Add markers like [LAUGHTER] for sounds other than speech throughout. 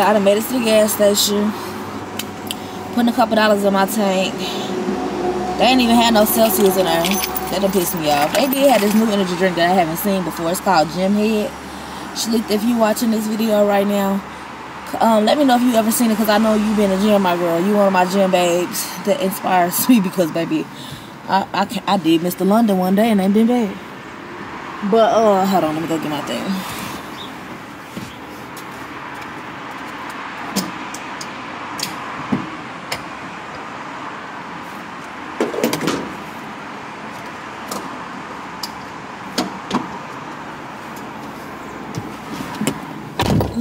yeah, I done made it to the gas station. Putting a couple dollars in my tank. They ain't even had no Celsius in there. That done pissed me off. They did have this new energy drink that I haven't seen before. It's called Gym Head. Shalik, if you watching this video right now, um, let me know if you ever seen it because I know you been a gym, my girl. You one of my gym babes that inspires [LAUGHS] me because, baby, I I, I did Mr. London one day and ain't been bad. But, uh, hold on, let me go get my thing.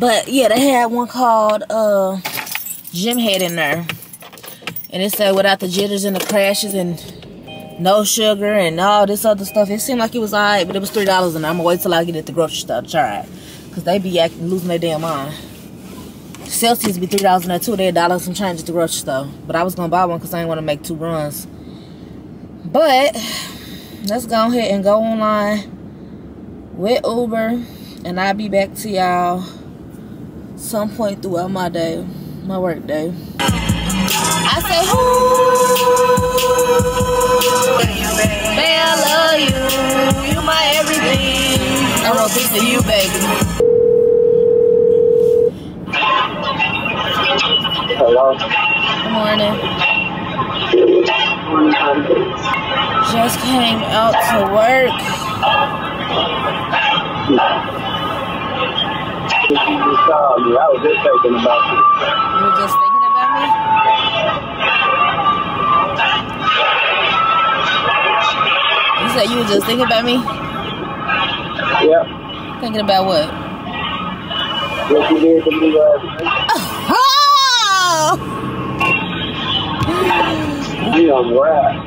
But yeah, they had one called uh Gym Head in there. And it said without the jitters and the crashes and no sugar and all this other stuff. It seemed like it was alright, but it was three dollars and I'm gonna wait till I get it at the grocery store to try it. Cause they be acting losing their damn mind. Celsius be three dollars there too. They a dollar some change at the grocery store. But I was gonna buy one because I didn't want to make two runs. But let's go ahead and go online with Uber and I'll be back to y'all some point throughout my day, my work day. I say, Babe, just called. I was just thinking about you. You were just thinking about me? You said you were just thinking about me? Yep. Thinking about what? What you did to me last. [LAUGHS] Oh! Me on ride.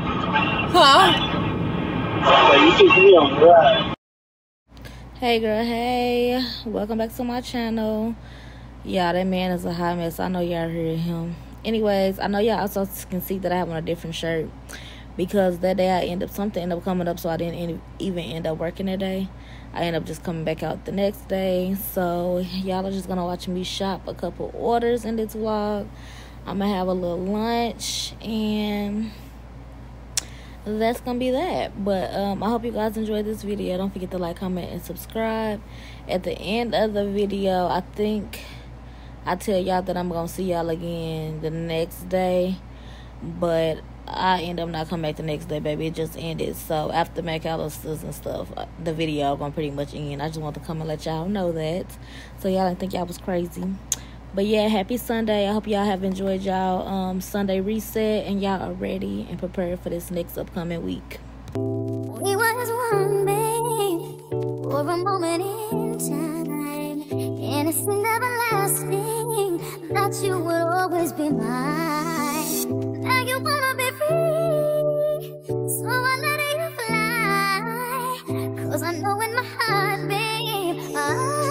Huh? So you took me on ride. Hey girl, hey. Welcome back to my channel. Yeah, that man is a hot mess. I know y'all heard him. Anyways, I know y'all also can see that I have on a different shirt because that day I end up something ended up coming up, so I didn't end, even end up working that day. I end up just coming back out the next day. So y'all are just gonna watch me shop a couple orders in this vlog. I'm gonna have a little lunch and that's gonna be that. But um i hope you guys enjoyed this video. Don't forget to like comment and subscribe. At the end of the video i think i tell y'all that i'm gonna see y'all again the next day. But i end up not coming back the next day baby. It just ended. So after McAlister's and stuff uh, the video gonna pretty much end. I just want to come and let y'all know that. So y'all didn't think y'all was crazy but yeah, happy Sunday. I hope y'all have enjoyed y'all um, Sunday reset and y'all are ready and prepared for this next upcoming week. We was one, babe, for a moment in time. That you always be mine. Now you wanna be free, so I let you fly. Cause I know in my heart, babe, our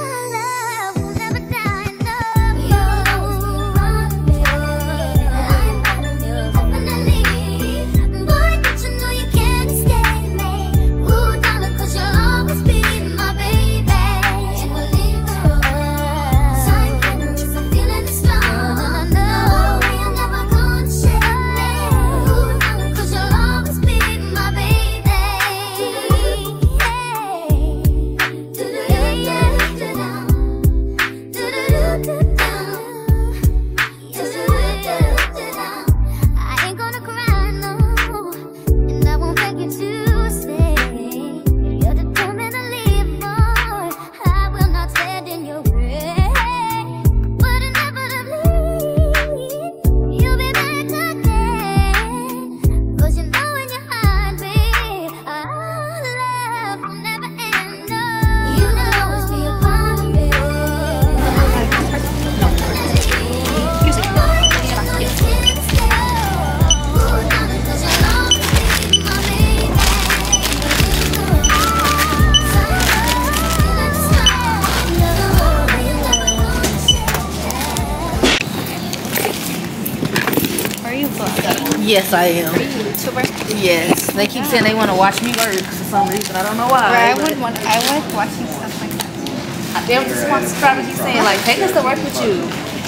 Yes, I am. Are you a YouTuber? Yes, they keep saying they want to watch me work for some reason. I don't know why. Right, I would want. I like watching stuff like that. Them subscribers keep saying like, take us to work with you.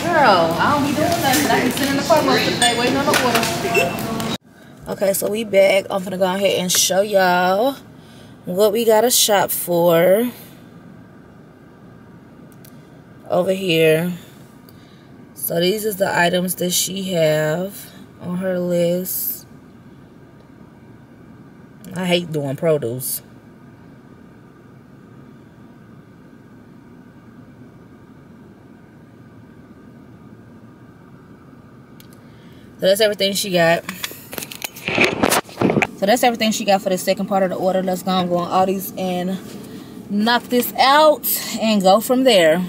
Girl, I don't be doing nothing. I be sitting in the car most of the day waiting on the order. Okay, so we back. I'm gonna go ahead and show y'all what we got to shop for over here. So these is the items that she have on her list. I hate doing produce. So that's everything she got. So that's everything she got for the second part of the order. Let's go and go on Aldi's and knock this out and go from there.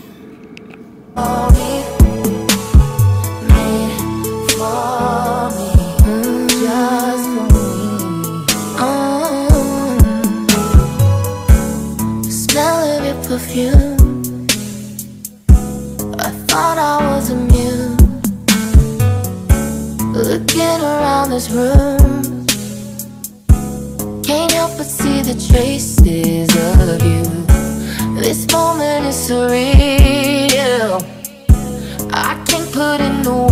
This room, can't help but see the traces of you. This moment is surreal. I can't put into words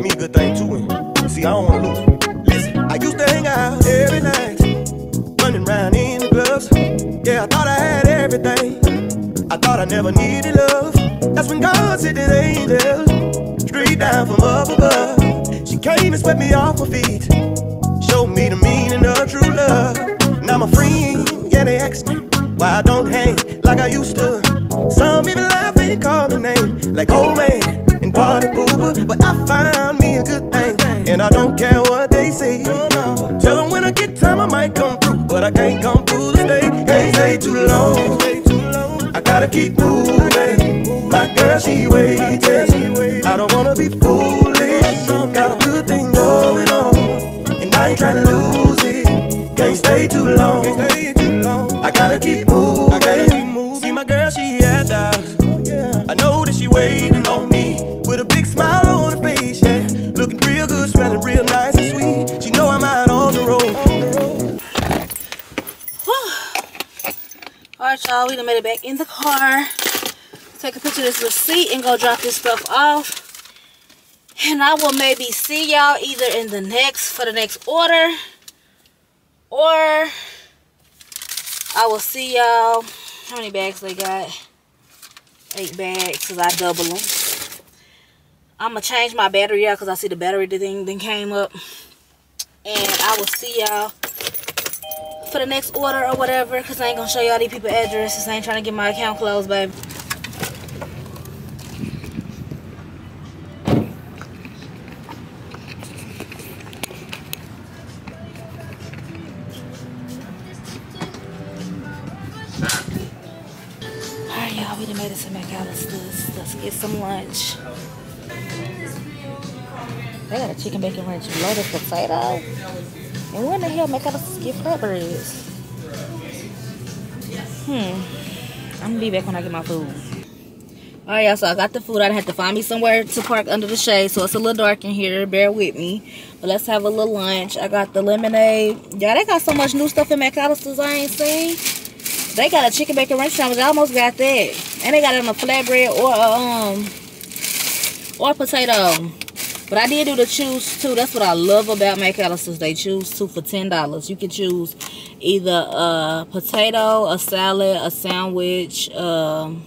got me a good thing too. See, I don't want to lose. Listen, I used to hang out every night. Running around in the clubs. Yeah, I thought I had everything. I thought I never needed love. That's when God sent an angel straight down from up above. She came and swept me off my feet, showed me the meaning of true love. Now my friends, yeah, they ask me why I don't hang like I used to. Some even laugh and call the name like old man but I found me a good thing, and I don't care what they say. Tell them when I get time I might come through, but I can't come through to stay. Can't stay too long. I gotta keep moving. My girl, she waiting. I don't wanna be foolish. Got a good thing going on, and I ain't to lose it. Can't stay too long. Y'all. We done made it back in the car. Take a picture of this receipt and go drop this stuff off. And I will maybe see y'all either in the next, for the next order. Or I will see y'all. How many bags they got? Eight bags, because I double them. I'm going to change my battery out because I see the battery thing then came up. And I will see y'all for the next order or whatever because I ain't going to show y'all these people addresses. I ain't trying to get my account closed, babe. Alright, y'all, we done made it to McAlister's. Let's get some lunch. They got a chicken bacon ranch loaded potato. And when the hell McAlister's get flatbreads? Hmm. I'm gonna be back when I get my food. Alright, y'all, so I got the food. I had to find me somewhere to park under the shade, so it's a little dark in here. Bear with me. But let's have a little lunch. I got the lemonade. Yeah, they got so much new stuff in McAlister's I ain't seen. They got a chicken bacon ranch sandwich. I almost got that. And they got it on a flatbread or a, um or potato. But I did do the choose two. That's what I love about McAlister's. They choose two for ten dollars. You can choose either a potato, a salad, a sandwich, um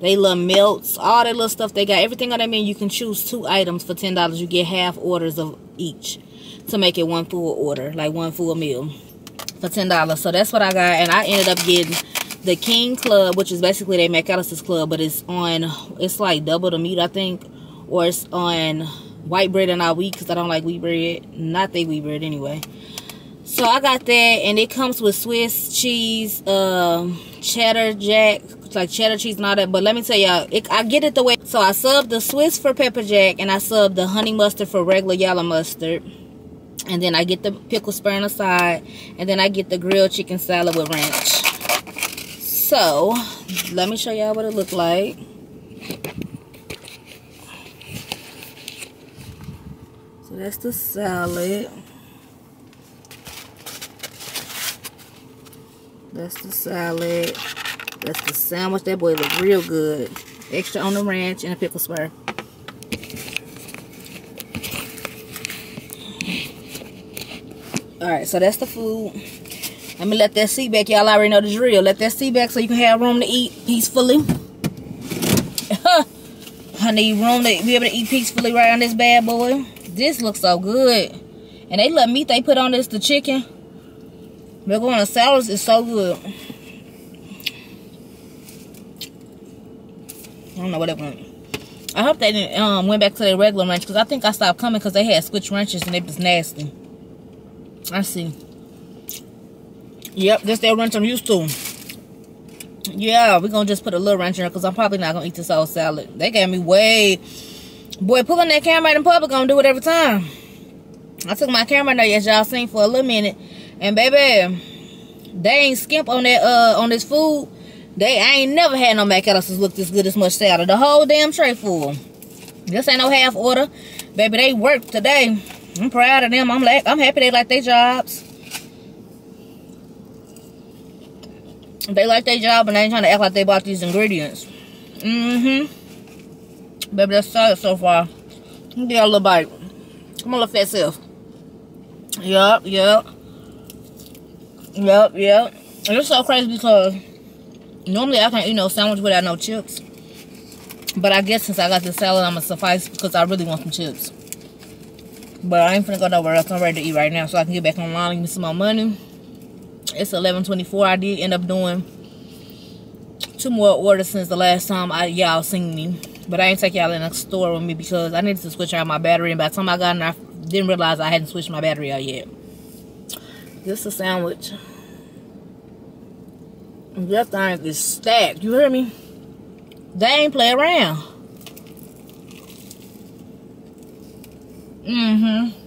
they love melts, all that little stuff they got. Everything on that menu, you can choose two items for ten dollars. You get half orders of each to make it one full order, like one full meal for ten dollars. So that's what I got, and I ended up getting the King Club, which is basically they McAlister's Club, but it's on. It's like double the meat, I think, or it's on white bread and not wheat because I don't like wheat bread. Not they wheat bread anyway. So I got that, and it comes with Swiss cheese, um, cheddar jack, like cheddar cheese and all that. But let me tell y'all, I get it the way. So I sub the Swiss for pepper jack, and I sub the honey mustard for regular yellow mustard. And then I get the pickle spur on the side. And then I get the grilled chicken salad with ranch. So, let me show y'all what it looked like. That's the salad. That's the salad. That's the sandwich. That boy look real good. Extra on the ranch and a pickle spur. Alright, so that's the food. Let me let that seat back. Y'all already know the drill. Let that seat back so you can have room to eat peacefully. [LAUGHS] I need room to be able to eat peacefully right on this bad boy. This looks so good. And they love meat they put on this, the chicken. They're going to salads is so good. I don't know what it went. I hope they didn't um went back to their regular ranch because I think I stopped coming because they had switch ranches and it was nasty. I see. Yep, this their ranch I'm used to. Yeah, we're gonna just put a little ranch in there because I'm probably not gonna eat this whole salad. They gave me way boy pulling that camera out in public gonna do it every time. I took my camera there, as y'all seen for a little minute. And baby, they ain't skimp on that uh on this food. They I ain't never had no McAlister's look this good as much salad. The whole damn tray full. This ain't no half order. Baby, they worked today. I'm proud of them. I'm like I'm happy they like their jobs. They like their job and they ain't trying to act like they bought these ingredients. Mm-hmm. Baby, that's solid so far. You a little bite. Come on, little fat self. Yup, yup. Yup, yup. And it's so crazy because normally I can't eat no sandwich without no chips. But I guess since I got the salad, I'm going to suffice because I really want some chips. But I ain't finna go nowhere else. I'm ready to eat right now so I can get back online and me some more money. It's 11.24. I did end up doing two more orders since the last time I y'all seen me. But I ain't take y'all in the store with me because I needed to switch out my battery. And by the time I got in, I didn't realize I hadn't switched my battery out yet. This is a sandwich. That thing is stacked. You hear me? They ain't play around. Mm-hmm.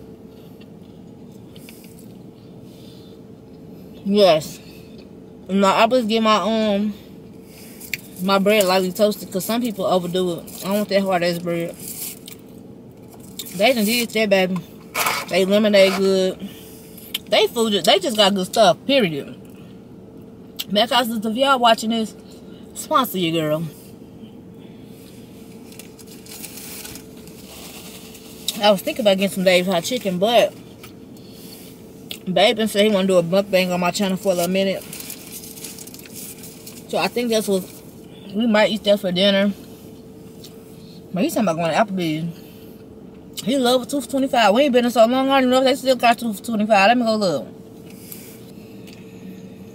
Yes. No, I just get my um my bread lightly toasted because some people overdo it. I want that hard ass bread. They done did that, baby. They lemonade good. They food, they just got good stuff, period. Because if y'all watching this, sponsor your girl. I was thinking about getting some Dave's hot chicken, but Babe said he want to do a mukbang on my channel for a minute. So I think that's what we might eat that for dinner. But he's talking about going to Applebee's. He love two for twenty five. We ain't been in so long. I don't know if they still got two for twenty five. Let me go look.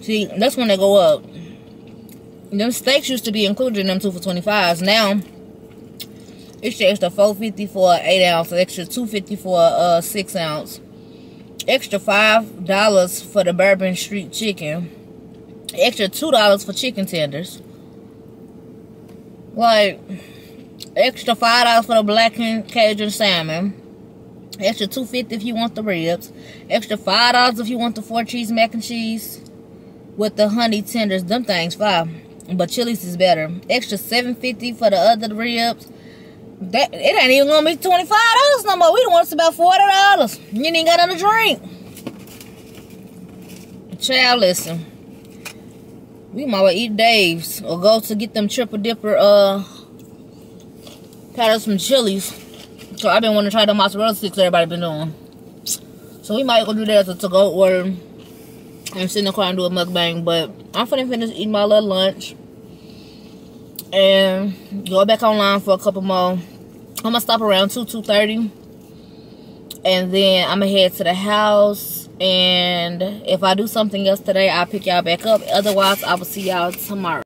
See, that's when they go up. Them steaks used to be included in them two for twenty fives. Now it's extra four fifty for an eight ounce, extra two fifty for a uh, six ounce, extra five dollars for the Bourbon Street chicken, extra two dollars for chicken tenders. Like extra five dollars for the black and Cajun salmon. Extra two fifty if you want the ribs. Extra five dollars if you want the four cheese mac and cheese with the honey tenders. Them things five, but Chili's is better. Extra seven fifty for the other ribs. That it ain't even gonna be twenty five dollars no more. We don't want about forty dollars. You ain't got nothing to drink. Child, listen. We might well eat Dave's or go to get them triple dipper uh patties from Chili's. So I've been wanting to try the mozzarella sticks everybody been doing. So we might go do that as a to-go order and sit in the car and do a mukbang. But I'm finna finish eating my little lunch and go back online for a couple more. I'm gonna stop around 2 2:30, and then I'm gonna head to the house. And if I do something else today, I'll pick y'all back up. Otherwise, I will see y'all tomorrow.